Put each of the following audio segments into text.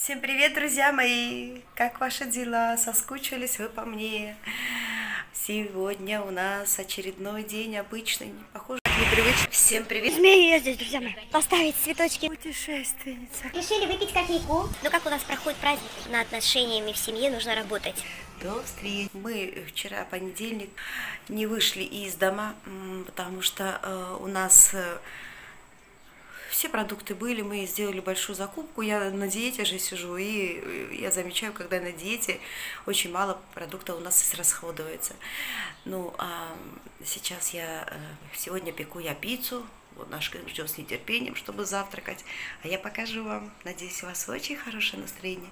Всем привет, друзья мои! Как ваши дела? Соскучились вы по мне? Сегодня у нас очередной день обычный, не похож непривычный. Всем привет! Змею я здесь, друзья мои. Поставить цветочки. Путешественница. Решили выпить кофейку. Ну как у нас проходит праздник? Над отношениями в семье нужно работать. До встречи. Мы вчера, понедельник, не вышли из дома, потому что э, у нас э, все продукты были, мы сделали большую закупку. Я на диете же сижу, и э, я замечаю, когда на диете очень мало продуктов у нас расходуется. Ну, а сейчас я э, сегодня пеку я пиццу. Вот наш ждет с нетерпением, чтобы завтракать. А я покажу вам. Надеюсь, у вас очень хорошее настроение.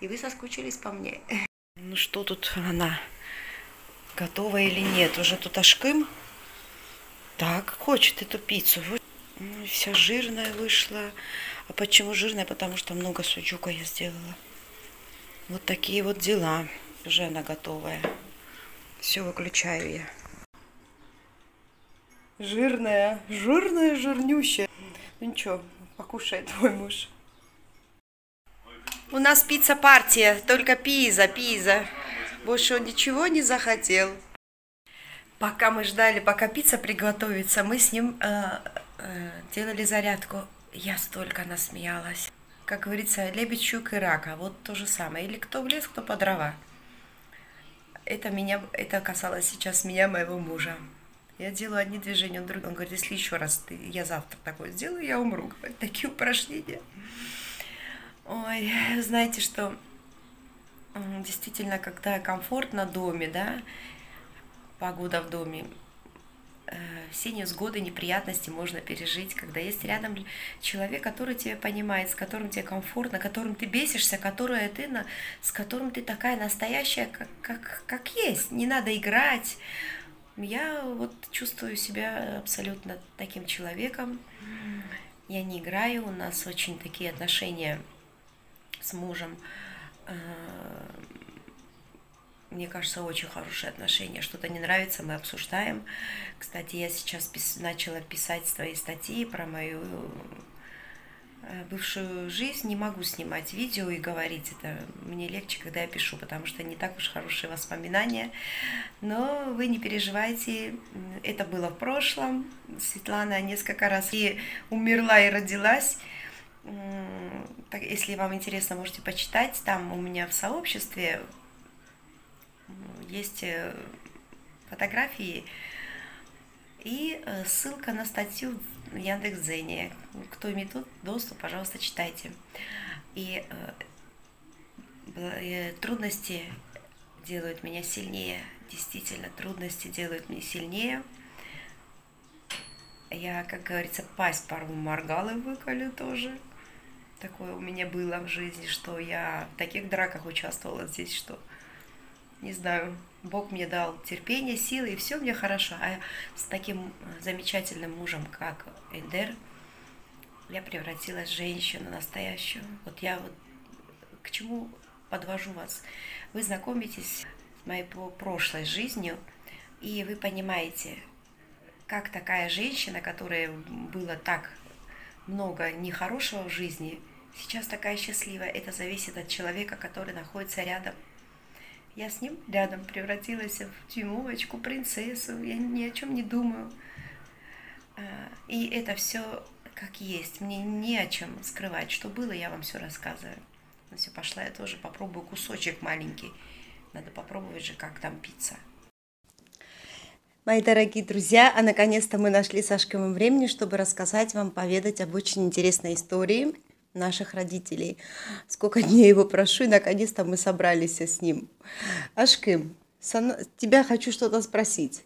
И вы соскучились по мне. Ну что тут она? Готова или нет? Уже тут ашкым. Так, хочет эту пиццу. Вся жирная вышла. А почему жирная? Потому что много суджука я сделала. Вот такие вот дела. Уже она готовая. Все выключаю я. Жирная, жирная, жирнющая. Ну ничего, покушает твой муж. У нас пицца-партия, только пиза, пиза. Больше он ничего не захотел. Пока мы ждали, пока пицца приготовится, мы с ним э, делали зарядку. Я столько насмеялась. Как говорится, лебедь, щук и рака. Вот то же самое. Или кто в лес, кто по дрова. Это, меня, это касалось сейчас меня, моего мужа. Я делаю одни движения, он другие. Он говорит, если еще раз ты, я завтра такое сделаю, я умру. Говорит, такие упражнения. Ой, знаете, что действительно, когда комфортно в доме, да, погода в доме, э, все невзгоды, неприятности можно пережить, когда есть рядом человек, который тебя понимает, с которым тебе комфортно, которым ты бесишься, которая ты, на- с которым ты такая настоящая, как, как, как есть. Не надо играть. Я вот чувствую себя абсолютно таким человеком. Я не играю, у нас очень такие отношения с мужем. Мне кажется, очень хорошие отношения. Что-то не нравится, мы обсуждаем. Кстати, я сейчас пис- начала писать свои статьи про мою э, бывшую жизнь. Не могу снимать видео и говорить это. Мне легче, когда я пишу, потому что не так уж хорошие воспоминания. Но вы не переживайте, это было в прошлом. Светлана несколько раз и умерла, и родилась. Так, если вам интересно, можете почитать. Там у меня в сообществе есть э, фотографии и э, ссылка на статью в Яндекс.Дзене. Кто имеет доступ, пожалуйста, читайте. И э, трудности делают меня сильнее. Действительно, трудности делают меня сильнее. Я, как говорится, пасть порву моргал и выколю тоже. Такое у меня было в жизни, что я в таких драках участвовала здесь, что не знаю, Бог мне дал терпение, силы, и все мне хорошо. А с таким э, замечательным мужем, как Эйдер, я превратилась в женщину настоящую. Вот я вот к чему подвожу вас. Вы знакомитесь с моей прошлой жизнью, и вы понимаете, как такая женщина, которая было так много нехорошего в жизни, сейчас такая счастливая. Это зависит от человека, который находится рядом. Я с ним рядом превратилась в тюмовочку, принцессу. Я ни о чем не думаю. А, И это все как есть. Мне не о чем скрывать. Что было, я вам все рассказываю. Ну все, пошла я тоже попробую кусочек маленький. Надо попробовать же, как там пицца. Мои дорогие друзья, а наконец-то мы нашли с Ашкиным времени, чтобы рассказать вам, поведать об очень интересной истории наших родителей. Сколько дней его прошу, и наконец-то мы собрались с ним. Ашким, Сана- тебя хочу что-то спросить.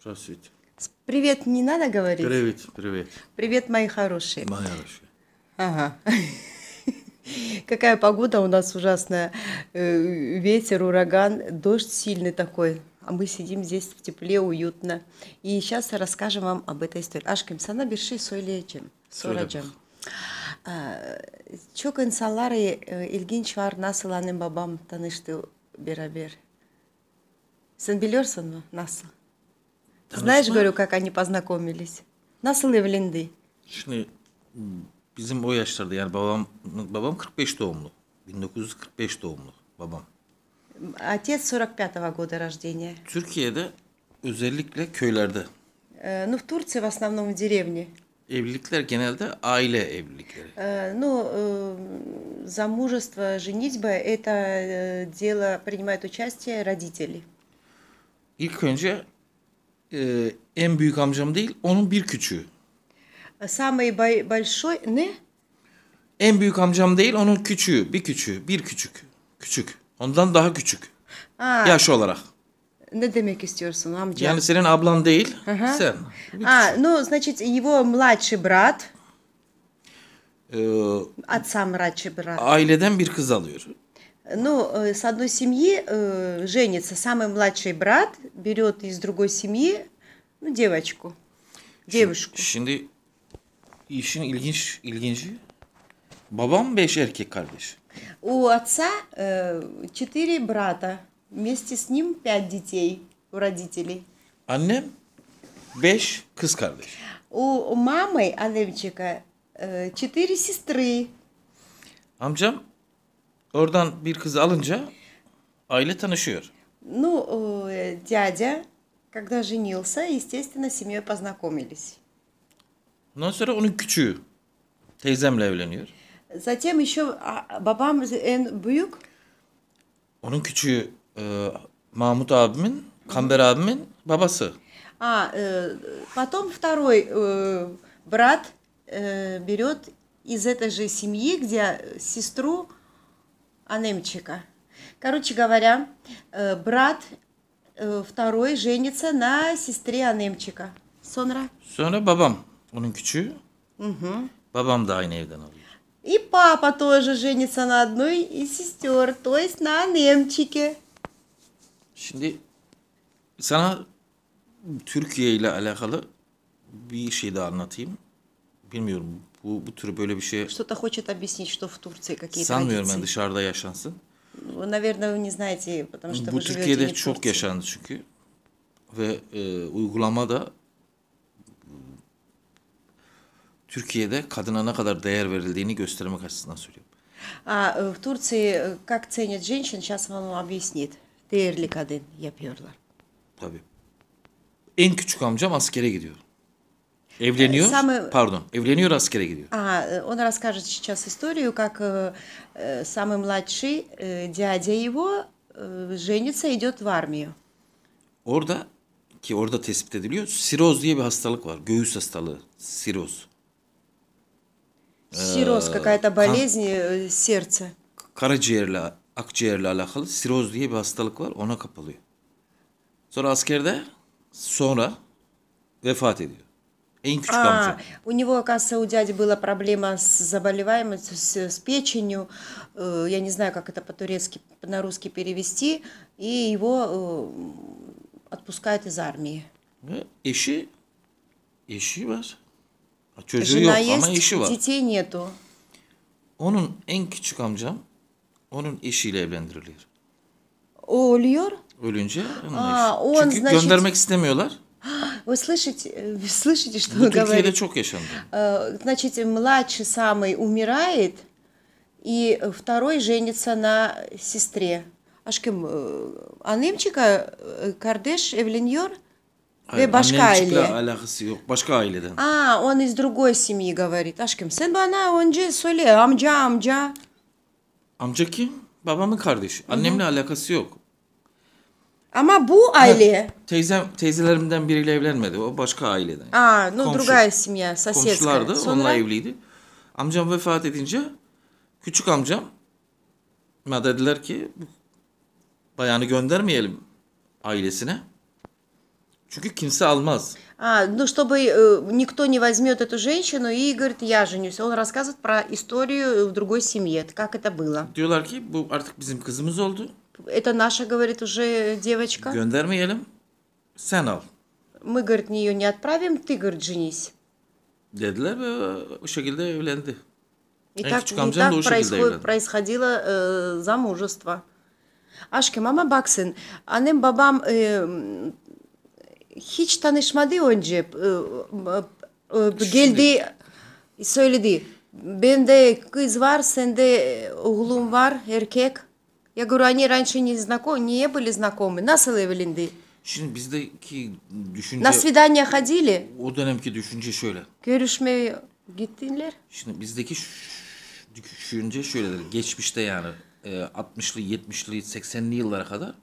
Здравствуйте. С- Привет не надо говорить? Привет, привет. Привет, мои хорошие. Моя хорошая. Ага. Какая погода у нас ужасная. Э, Ветер, ураган, дождь сильный такой. А мы сидим здесь в тепле, уютно. И сейчас расскажем вам об этой истории. Ашким sana bir şey söyleyeceğim. Soracağım. Çok insanlar e, ilginç var nasıl annem babam tanıştı beraber. Sen biliyorsun mu nasıl? Знаешь, Tanışma- говорю, как они познакомились? Nasıl evlendi? Şimdi hmm, bizim o yaşlarda yani babam babam 45 doğumlu. 1945 doğumlu babam. Отец 45-го года рождения. Türkiye'de özellikle köylerde Э, Ну, в Турции в основном в деревне. evlilikler genelde aile evlilikleri. Э, Ну, э, замужество, женитьба – это э, дело, принимает участие родители. İlk önce e, en büyük amcam değil, onun bir küçüğü. Самый бой- большой, не? En büyük amcam değil, onun küçüğü, bir küçüğü, bir küçük. Küçük. Ondan daha küçük. А, Yaş olarak. ne demek istiyorsun amca? Yani senin ablan değil, Ага. sen. А, ну, значит, его младший брат, Ee, отца младший брат, aileden bir kız alıyor. ну, э, с одной семьи э, женится самый младший брат, берет из другой семьи, ну, девочку, девушку. Şimdi işin ilginç ilginci babam beş erkek kardeş. У отца э, четыре брата, вместе с ним пять детей у родителей. Annem beş kız kardeş. У мамы Аневчика э, четыре сестры. Amcam oradan bir kız alınca aile tanışıyor. Ну, э, дядя, когда женился, естественно, с семьей познакомились. Ondan sonra onun küçüğü teyzemle evleniyor. Затем еще а, babam en büyük. Onun küçüğü e, Mahmut abimin, Kamber abimin babası. А, э, потом второй э, брат э, берет из этой же семьи, где сестру Анемчика. Короче говоря, э, брат э, второй женится на сестре Анемчика. Sonra. Sonra babam, onun küçüğü. Babam da aynı evden. И папа тоже женится на одной из сестер, то есть на Анемчике. Şimdi sana Türkiye ile alakalı bir şey daha anlatayım. Bilmiyorum bu, bu tür böyle bir şey Что-то хочет объяснить, что в Турции какие sanmıyorum ben традиции. dışarıda yaşansın. Вы, Наверное, вы не знаете, потому что Bu вы живете не Türkiye'de в çok Турции. yaşandı çünkü. Ve e, uygulama da Türkiye'de kadına ne kadar değer verildiğini göstermek açısından söylüyorum. А э, в Турции э, как ценят женщин, сейчас вам объяснит. Değerli kadın yapıyorlar. Tabii. En küçük amcam askere gidiyor. Evleniyor. Самый- Pardon. Evleniyor askere gidiyor. А, э, он расскажет сейчас историю, как э, э, самый младший э, дядя его э, женится, идет в армию. Orada ki orada tespit ediliyor. Siroz diye bir hastalık var. Göğüs hastalığı. Siroz. Сироз, какая-то болезнь э, сердца. Karaciğerle, akciğerle alakalı siroz diye bir hastalık var. Ona kapılıyor. Sonra askerde sonra vefat ediyor. En küçük А, amca. у него, оказывается, у дяди была проблема с заболеваемостью, с, с печенью. Э, Я не знаю, как это по-турецки, на русский перевести. И его э, отпускают из армии. Ve eşi eşi var. Ha, Çocuğu yok Жена ama есть, eşi var. детей нету. Onun en küçük amcam onun eşiyle evlendiriliyor. O ölüyor. Ölünce onun Aa, eşi. on, Çünkü значит- göndermek istemiyorlar. Вы слышите, э, вы слышите, что Bu он Türkiye'de говорит? çok yaşandı. Э, Значит, младший самый умирает, и второй женится на сестре. E, annemçika e, kardeş evleniyor Hayır, ve başka annemcikle aile. alakası yok. Başka aileden. А, он из другой семьи говорит. Aşkım sen bana önce söyle amca amca. Amca kim? Babamın kardeşi. Annemle alakası yok. Ama bu aile. Teyzem teyzelerimden biriyle evlenmedi. O başka aileden. А, ну Komşu. другая семья, соседская. Komşulardı. Onunla Sonra evliydi. Amcam vefat edince küçük amcam ma dediler ki bu bayanı göndermeyelim ailesine. Çünkü kimse almaz. А, ну, чтобы э, никто не возьмет эту женщину и говорит, я женюсь. Он рассказывает про историю в другой семье, как это было. Diyorlar ki bu artık bizim kızımız oldu. Это наша, говорит, уже девочка. Göndermeyelim. Sen al. Мы, говорит, ее не отправим, ты, говорит, женись. Dediler ve o şekilde evlendi. И En так, и так evlendi. происходило э, замужество. Aşkım ama bak sen, annem babam e, hiç tanışmadı önce. E, e, e, geldi, söyledi. Bende kız var, sende oğlum var, erkek. Я говорю, они раньше не знакомы, не были знакомы. Nasıl evlendi? Şimdi bizdeki düşünce На свидание ходили, o dönemki düşünce şöyle. görüşmeye gittiler. Şimdi bizdeki ş- düşünce şöyledir. Geçmişte yani e, 60'lı, 70'li, 80'li yıllara kadar e,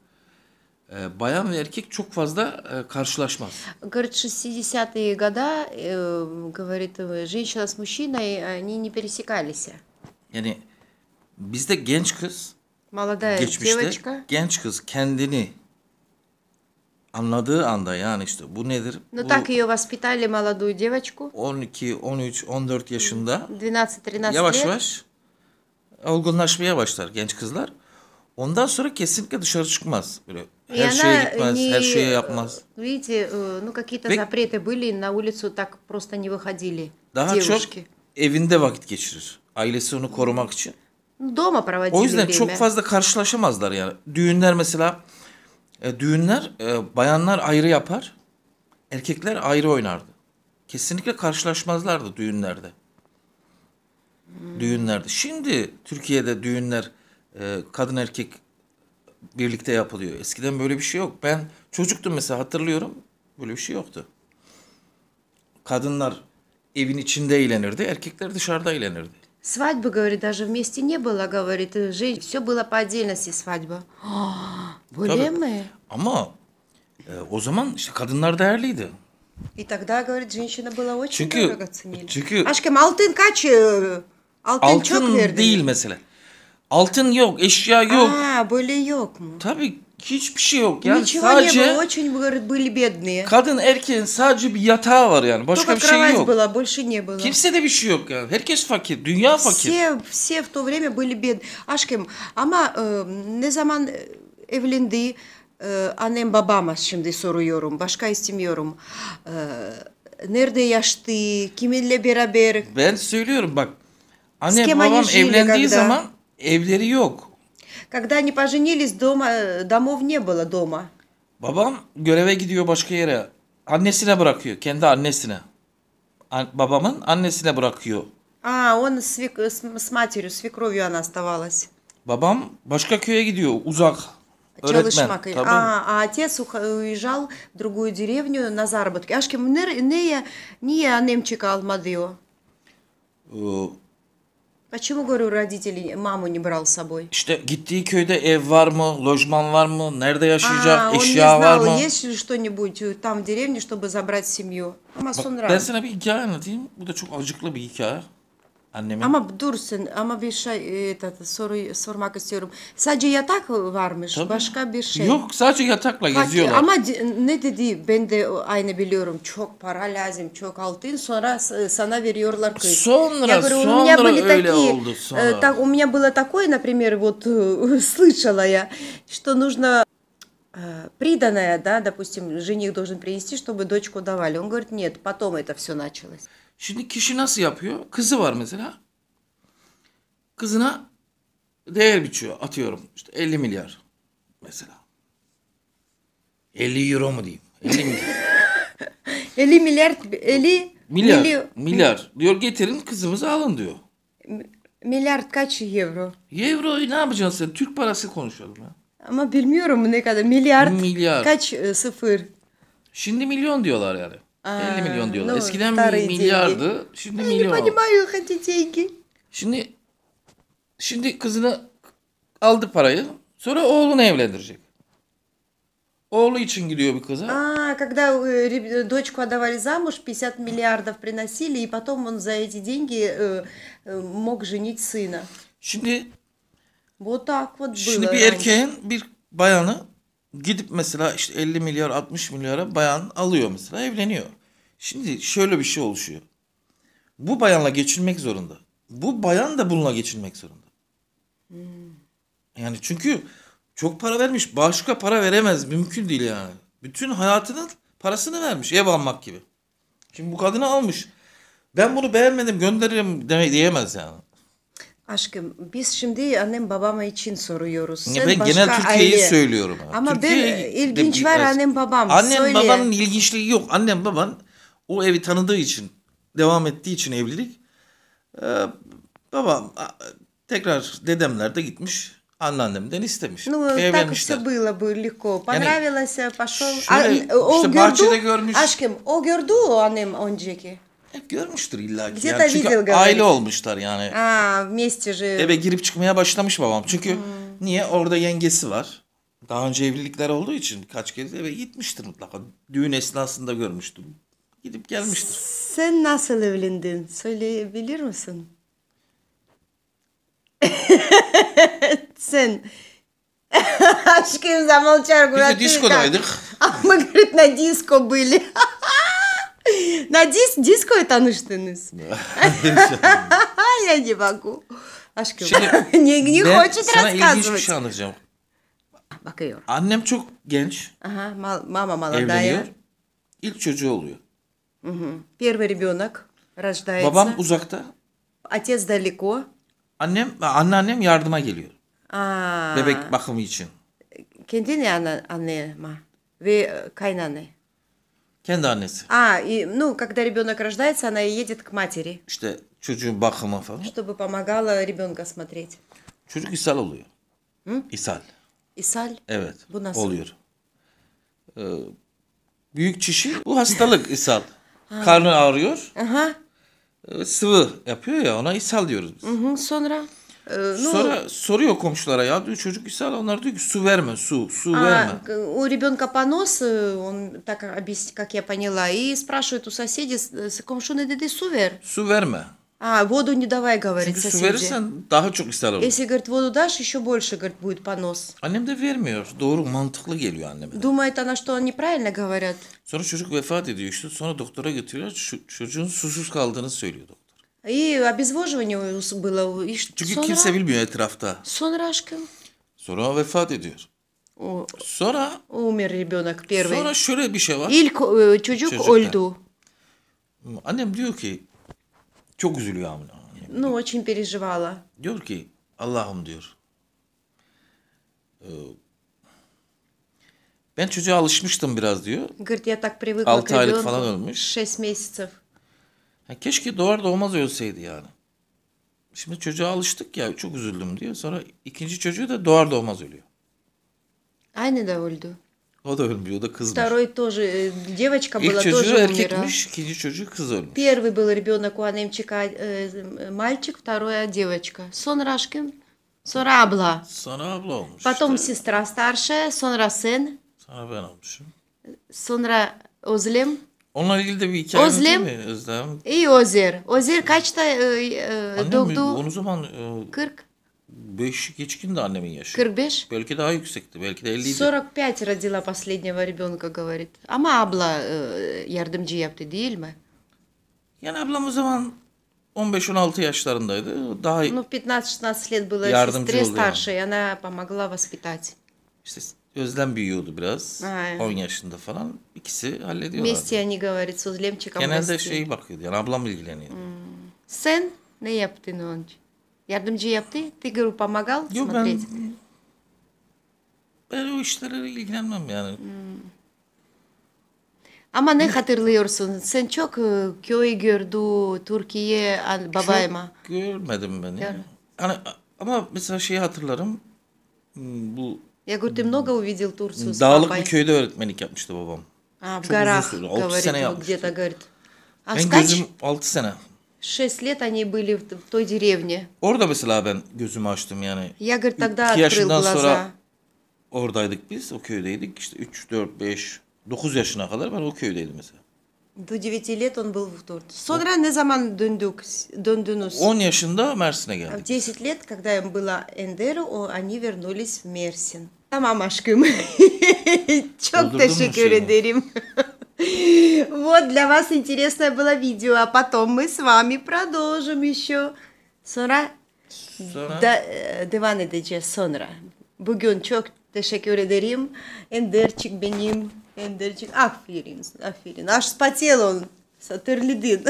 bayan ve erkek çok fazla e, karşılaşmaz. Говорит, 60-е года, э, говорит, э, женщина с мужчиной, они не пересекались. Yani bizde genç kız Молодая geçmişte девочка. genç kız kendini anladığı anda yani işte bu nedir? Ну bu так ее воспитали, молодую девочку, 12, 13, 14 yaşında 12-13 yavaş лет. yavaş olgunlaşmaya başlar genç kızlar. Ondan sonra kesinlikle dışarı çıkmaz. Böyle И her şeye она gitmez, не, her şeye yapmaz. Видите, э, ну какие-то Ve- запреты были, на улицу так просто не выходили Daha çok девушки. evinde vakit geçirir. Ailesi onu korumak için. Ну, Дома проводили O yüzden время. çok fazla karşılaşamazlar yani. Düğünler mesela e, düğünler e, bayanlar ayrı yapar. Erkekler ayrı oynardı. Kesinlikle karşılaşmazlardı düğünlerde. Düğünlerde. Şimdi Türkiye'de düğünler e, kadın erkek birlikte yapılıyor. Eskiden böyle bir şey yok. Ben çocuktum mesela hatırlıyorum. Böyle bir şey yoktu. Kadınlar evin içinde eğlenirdi, erkekler dışarıda eğlenirdi. Свадьбы, говорит, даже вместе не было, говорит, все было по отдельности свадьба. Были Tabii. мы? Ama e, o zaman işte kadınlar değerliydi. И тогда, говорит, женщина была очень Çünkü- дорого ценили. çünkü- Aşkım altın kaç? e, Altın, çok Altın verdin. değil mesela. Altın yok, eşya yok. Aa, böyle yok mu? Tabii hiçbir şey yok. Yani Ничего не sadece было, очень, говорит, были bедные. kadın erkeğin sadece bir yatağı var yani. Başka Только bir şey кровать yok. была, больше не было. Kimsede bir şey yok yani. Herkes fakir. Dünya fakir. Все, все в то время были бедны. Aşkım ama e, ne zaman e, evlendi e, annem babama şimdi soruyorum. Başka istemiyorum. E, nerede yaşlı, kiminle beraber. Ben söylüyorum bak. Anne kем babam они жили, evlendiği когда? zaman evleri yok. Когда они поженились, дома, э, домов не было дома. Babam göreve gidiyor başka yere. Annesine bırakıyor. Kendi annesine. An- babamın annesine bırakıyor. А, он с, свек- с, с матерью, свекровью она оставалась. Babam başka köye gidiyor. Uzak. Öğretmen. Çalışmak. Tabii. А, а отец уха- уезжал в другую деревню на заработки. Aşkım ne, neye, niye annem almadı o? Ee, Почему, говорю, родители маму не брал с собой? İşte gittiği köyde ev var mı, lojman var mı, nerede yaşayacak, А, он не eşya var знал, mı? есть ли что-нибудь э, там в деревне, чтобы забрать семью. Ama Bak, sonra. ben sana bir hikaye anlatayım. Bu da çok acıklı bir hikaye. Ama ama bir şey, этот, soru sormak istiyorum. Sadece yatak varmış, Tabii. başka bir şey. Yok sadece yatakla Bak, geziyorlar. ama di- ne dedi, ben de aynı biliyorum. Çok para lazım, çok altın, sonra s- sana veriyorlar kız. Sonra, Я говорю, у меня были öyle такие, oldu, э, sonra. так, у меня было такое, например, вот э, слышала я, что нужно э, приданное, да, допустим, жених должен принести, чтобы дочку давали. Он говорит, нет, потом это все началось. Şimdi kişi nasıl yapıyor? Kızı var mesela. Kızına değer biçiyor. Atıyorum işte 50 milyar mesela. 50 euro mu diyeyim? 50 milyar. 50 milyar, 50 Milyar. milyo- Milyar. Diyor getirin kızımızı alın diyor. milyar kaç euro? Euroyu ne yapacaksın sen? Türk parası konuşalım ya. Ama bilmiyorum ne kadar. Milyar, Milyar. kaç e, sıfır? Şimdi milyon diyorlar yani. Aa, 50 milyon diyorlar. no, Eskiden старые milyardı. Şimdi Я не milyon. понимаю эти деньги. Şimdi şimdi kızını aldı parayı. Sonra oğlunu evlendirecek. Oğlu için gidiyor bir kıza. А, когда э, реб- дочку отдавали замуж, 50 миллиардов приносили, и потом он за эти деньги э, э, мог женить сына. Şimdi Вот так вот было. şimdi bir раньше. erkeğin bir bayanı gidip mesela işte 50 milyar 60 milyara bayan alıyor mesela evleniyor. Şimdi şöyle bir şey oluşuyor. Bu bayanla geçinmek zorunda. Bu bayan da bununla geçinmek zorunda. Yani çünkü çok para vermiş. Başka para veremez. Mümkün değil yani. Bütün hayatının parasını vermiş. Ev almak gibi. Şimdi bu kadını almış. Ben bunu beğenmedim gönderirim deme, diyemez yani. Aşkım biz şimdi annem babama için soruyoruz. Ya Sen ben başka genel Türkiye'yi aile. söylüyorum. ya. Ama Türkiye ben de ilginç var biraz- annem babam. Annem Söyle. babanın ilginçliği yok. Annem baban o evi tanıdığı için devam ettiği için evlilik Ee, babam a- tekrar dedemler de gitmiş. Anneannemden istemiş. Ну, так Evlenmişler. все было бы легко. Понравилось, пошел. şöyle o işte gördü, bahçede görmüş. Aşkım, o gördü o annem önceki. Hep görmüştür illa ki. Где-то Yani çünkü видел, говорит. aile olmuşlar yani. А, вместе же. Eve girip çıkmaya başlamış babam. Çünkü niye? Orada yengesi var. Daha önce evlilikler olduğu için birkaç kez eve gitmiştir mutlaka. Düğün esnasında görmüştüm. Gidip gelmiştir. Sen nasıl evlendin? Söyleyebilir misin? Sen. Aşkım замолчал. Biz de diskodaydık. А мы, говорит, на диско были. На дис диско tanıştınız. Я не могу. Aşkım. Şimdi не, не ben хочет sana ilginç bir рассказывать. şey anlatacağım. Bakıyor. Annem çok genç. Ага, мал- мама Evleniyor. молодая. İlk çocuğu oluyor. Мгм. Первый ребенок рождается. Babam uzakta. Отец далеко. Annem ve anneannem yardıma geliyor. А, Bebek bakımı için. Kendin anne, anne ma. Ve э, kaynanne. Kendi annesi. А, и, ну, когда ребенок рождается, она едет к матери, İşte çocuğun bakımı falan. чтобы помогала ребенка смотреть. Çocuk ishal oluyor. İshal. Ishal. Evet. Bu nasıl? Oluyor. Ee, büyük çişi bu hastalık ishal. Karnı ağrıyor. Ага. e, Sıvı yapıyor ya ona ishal diyoruz biz. Мгм, Sonra. э, ну, Sonra soruyor komşulara ya diyor çocuk ishal. Onlar diyor ki su verme su su а, verme. к- у ребенка понос, э, он так объяснит, как я поняла, и спрашивает у соседей, с- с комшуны деды сувер. Su verme. А, воду не давай, говорит Çünkü su соседи. verirsen daha çok ishal olur. Если, говорит, воду дашь, еще больше, говорит, будет понос. Annem de vermiyor. Doğru mantıklı geliyor anneme. Думает она, что они правильно говорят. Sonra çocuk vefat ediyor işte. Sonra doktora götürüyor. Şu, çocuğun susuz kaldığını söylüyor doktor. И обезвоживание у- было. И ш- Çünkü sonra, kimse bilmiyor etrafta. sonra aşkım. Sonra o vefat ediyor. O- Sonra Умер ребенок первый. sonra şöyle bir şey var. İlk e, çocuk Çocuklar. öldü. Annem diyor ki çok üzülüyor annem. Ну, очень переживала. Diyor ki Allah'ım diyor. "e, Ben çocuğa alışmıştım biraz diyor. Говорит, я так привыкла Altı к aylık ребенку. falan ölmüş. Шесть месяцев. Ya keşke doğar doğmaz ölseydi yani. Şimdi çocuğa alıştık ya çok üzüldüm diyor. Sonra ikinci çocuğu da doğar doğmaz ölüyor. Aynı da öldü. O da ölmüyor, o da kızmış. Второй тоже, э, девочка İlk была, çocuğu тоже умерла. erkekmiş, ikinci çocuğu kız ölmüş. Первый был ребенок у Анемчика э, мальчик, второй девочка. Sonra aşkım. Sonra abla. Sonra abla olmuş. Потом işte. сестра старшая, sonra sen, Sonra ben olmuşum. sonra Özlem Onunla ilgili de bir hikaye Özlem. anlatayım mı? Özlem. и Ozer. Ozer kaçta e, e, Annem doğdu? onu zaman e, 40, 5 geçkin de annemin yaşı. 45. Belki daha yüksekti. Belki de 50 idi. 45 родила последнего ребенка, говорит. Ama abla e, yardımcı yaptı değil mi? Yani ablam o zaman 15-16 yaşlarındaydı. Daha Ну, 15-16 лет было Yardımcı сестре oldu yani. старшей, она помогла воспитать. işte Özlem büyüyordu biraz. Aynen. 10 yaşında falan. İkisi hallediyorlardı. Вместе они, говорит, с Узлемчиком Genelde росли. şey bakıyordu. Yani ablam ilgileniyordu. Sen ne yaptın önce? Yardımcı yaptı. Ты, говорю, помогал Yok ben смотреть? ben o işlere ilgilenmem yani. Ama ne hatırlıyorsun? Sen çok e, köy gördü, Türkiye, an- babayma. Çok görmedim ben. Gör- Yani. Hani, ama mesela şeyi hatırlarım. Hmm, Bu Я говорю, ты много увидел Турцию с dağlık папой? bir köyde öğretmenlik yapmıştı babam. А, в Çok uzun горах, süre, altı говорит, sene вот yapmıştı. где-то, говорит. А Ben скач, gözüm 6 sene. 6 лет они были в, в той деревне. Orada mesela ben gözümü açtım yani. Я, говорит, тогда İki открыл yaşından глаза. sonra oradaydık biz. O köydeydik. İşte 3, 4, 5, 9 yaşına kadar ben o köydeydim mesela. До 9 lет он был в Турции. Sonra ne zaman döndük, döndünüz? 10 yaşında Mersin'e В geldik. 10 лет, когда им было Эндеру, они вернулись в Мерсин. Tamam aşkım. Çok Öldürdün mü teşekkür şeyini? ederim. Вот для вас интересное было видео, а потом мы с вами продолжим еще. Sonra Sonra da, e, devam edeceğiz sonra. Bugün çok teşekkür ederim. Endercik benim. Эндерчик. Aferin, aferin. Аж спотел он, Сатырлидин.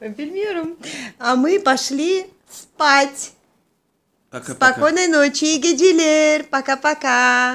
Bilmiyorum. А мы пошли спать. Пока, Спокойной пока. ночи, Гедилер. Пока-пока.